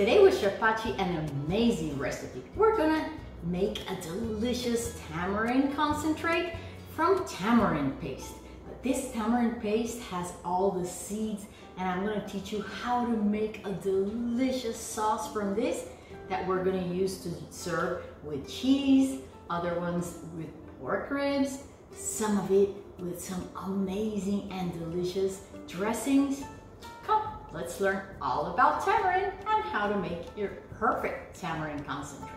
Today with Chef Pachi, an amazing recipe. We're gonna make a delicious tamarind concentrate from tamarind paste. But this tamarind paste has all the seeds and I'm gonna teach you how to make a delicious sauce from this that we're gonna use to serve with cheese, other ones with pork ribs, some of it with some amazing and delicious dressings. Let's learn all about tamarind and how to make your perfect tamarind concentrate.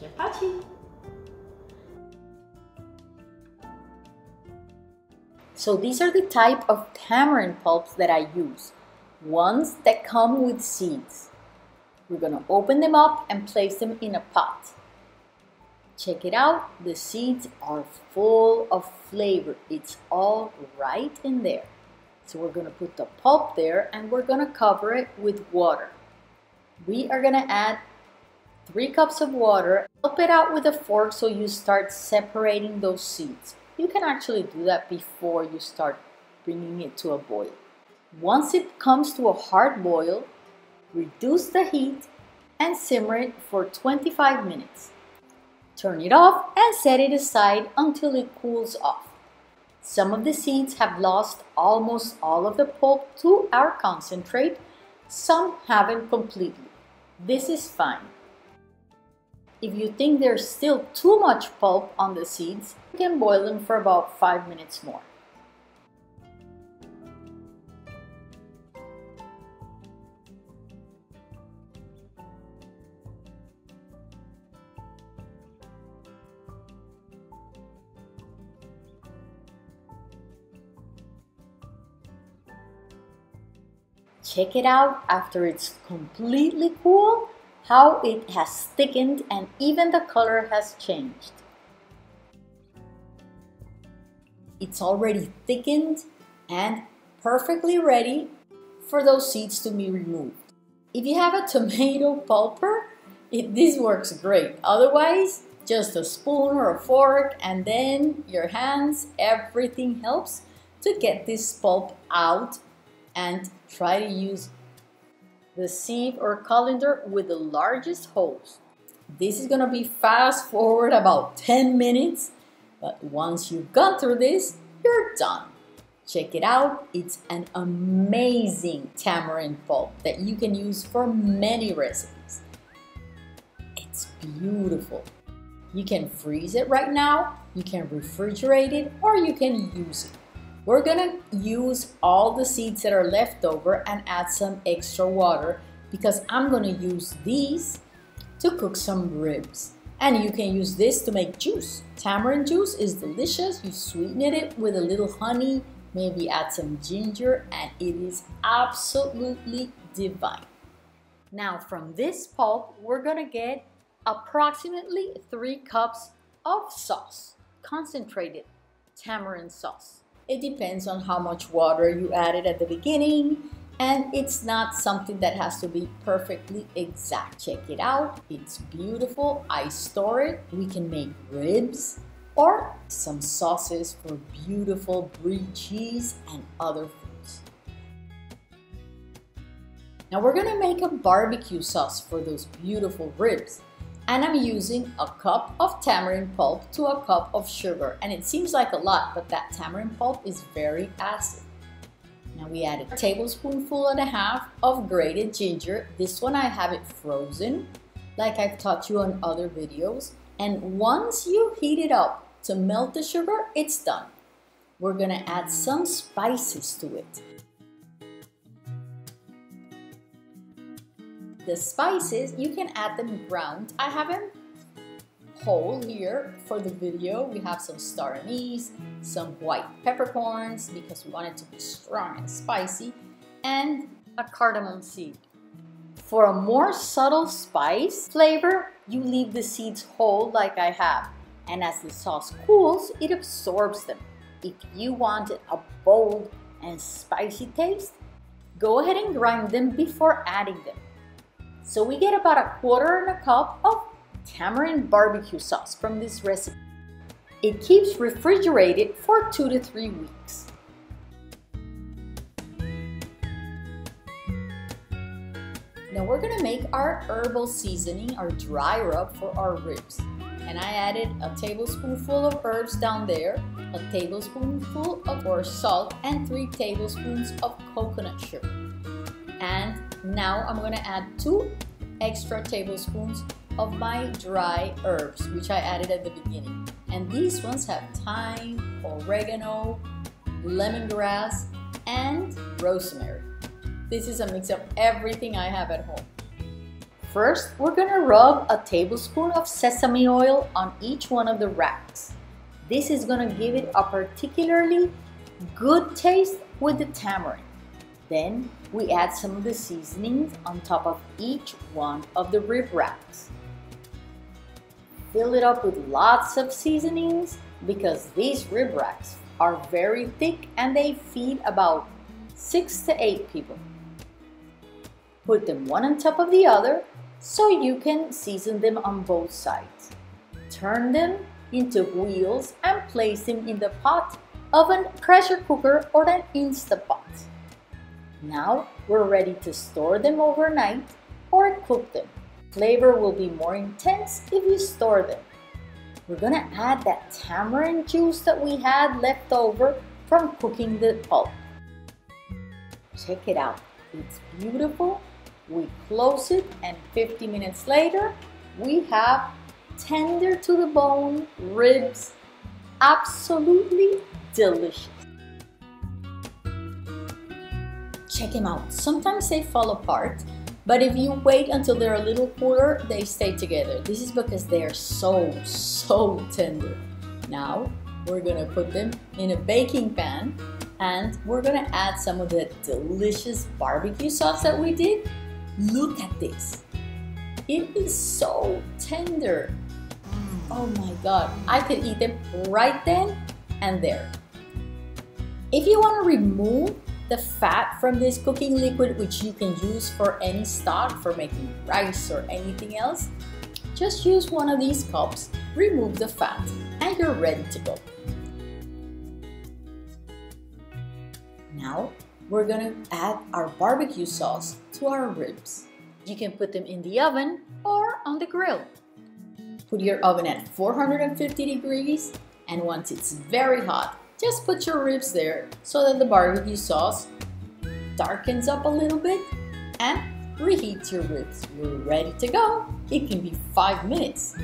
Chef. So these are the type of tamarind pulps that I use. Ones that come with seeds. We're gonna open them up and place them in a pot. Check it out, the seeds are full of flavor. It's all right in there. So we're gonna put the pulp there and we're gonna cover it with water. We are gonna add three cups of water. Help it out with a fork so you start separating those seeds. You can actually do that before you start bringing it to a boil. Once it comes to a hard boil, reduce the heat and simmer it for 25 minutes. Turn it off and set it aside until it cools off. Some of the seeds have lost almost all of the pulp to our concentrate, some haven't completely. This is fine. If you think there's still too much pulp on the seeds, you can boil them for about 5 minutes more. Check it out after it's completely cool, how it has thickened and even the color has changed. It's already thickened and perfectly ready for those seeds to be removed. If you have a tomato pulper, it, this works great. Otherwise, just a spoon or a fork and then your hands, everything helps to get this pulp out and try to use the sieve or colander with the largest holes. This is gonna be fast forward about 10 minutes, but once you've gone through this, you're done. Check it out, it's an amazing tamarind pulp that you can use for many recipes. It's beautiful. You can freeze it right now, you can refrigerate it, or you can use it. We're gonna use all the seeds that are left over and add some extra water because I'm gonna use these to cook some ribs. And you can use this to make juice. Tamarind juice is delicious. You sweeten it with a little honey, maybe add some ginger, and it is absolutely divine. Now from this pulp, we're gonna get approximately three cups of sauce, concentrated tamarind sauce. It depends on how much water you added at the beginning and it's not something that has to be perfectly exact. Check it out. It's beautiful. I store it. We can make ribs or some sauces for beautiful brie cheese and other foods. Now we're gonna make a barbecue sauce for those beautiful ribs and I'm using a cup of tamarind pulp to a cup of sugar. And it seems like a lot, but that tamarind pulp is very acid. Now we add a tablespoonful and a half of grated ginger. This one I have it frozen, like I've taught you on other videos. And once you heat it up to melt the sugar, it's done. We're gonna add some spices to it. The spices, you can add them ground. I have them whole here for the video. We have some star anise, some white peppercorns because we want it to be strong and spicy, and a cardamom seed. For a more subtle spice flavor, you leave the seeds whole like I have. And as the sauce cools, it absorbs them. If you wanted a bold and spicy taste, go ahead and grind them before adding them. So we get about a quarter and a cup of tamarind barbecue sauce from this recipe. It keeps refrigerated for two to three weeks. Now we're gonna make our herbal seasoning, our dry rub for our ribs. And I added a tablespoonful of herbs down there, a tablespoonful of salt, and three tablespoons of coconut sugar. And now I'm gonna add two extra tablespoons of my dry herbs, which I added at the beginning. And these ones have thyme, oregano, lemongrass, and rosemary. This is a mix of everything I have at home. First, we're gonna rub a tablespoon of sesame oil on each one of the racks. This is gonna give it a particularly good taste with the tamarind. Then we add some of the seasonings on top of each one of the rib racks. Fill it up with lots of seasonings because these rib racks are very thick and they feed about six to eight people. Put them one on top of the other so you can season them on both sides. Turn them into wheels and place them in the pot of a pressure cooker or an Instapot. Now we're ready to store them overnight or cook them. Flavor will be more intense if you store them. We're gonna add that tamarind juice that we had left over from cooking the pulp. Check it out, it's beautiful we close it and 50 minutes later, we have tender to the bone ribs. Absolutely delicious. Check them out. Sometimes they fall apart, but if you wait until they're a little cooler, they stay together. This is because they are so, so tender. Now, we're gonna put them in a baking pan and we're gonna add some of the delicious barbecue sauce that we did Look at this. It is so tender. Oh my god, I could eat them right then and there. If you want to remove the fat from this cooking liquid, which you can use for any stock, for making rice or anything else, just use one of these cups, remove the fat, and you're ready to go. Now, we're gonna add our barbecue sauce to our ribs. You can put them in the oven or on the grill. Put your oven at 450 degrees and once it's very hot, just put your ribs there so that the barbecue sauce darkens up a little bit and reheat your ribs. You're ready to go. It can be five minutes.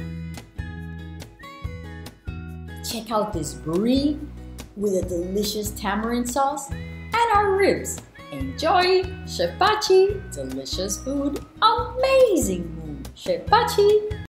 Check out this brie with a delicious tamarind sauce and our ribs. Enjoy Chef Pachi, delicious food, amazing mood. Chef Pachi.